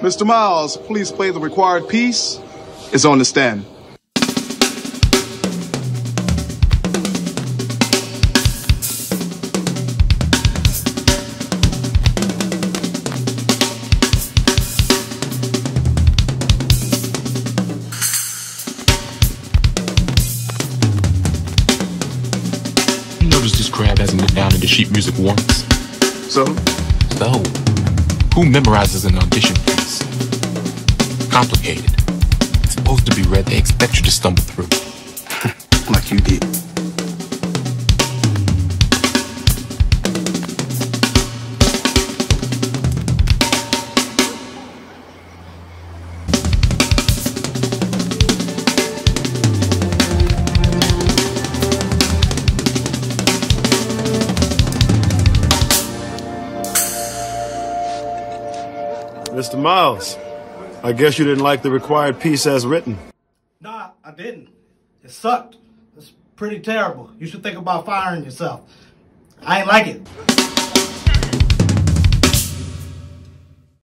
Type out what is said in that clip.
Mr. Miles, please play the required piece. It's on the stand. You notice this crab hasn't been down into sheet music once. So, So, who memorizes an audition piece? Complicated. It's supposed to be read, they expect you to stumble through. Mr. Miles, I guess you didn't like the required piece as written. Nah, I didn't. It sucked. It's pretty terrible. You should think about firing yourself. I ain't like it.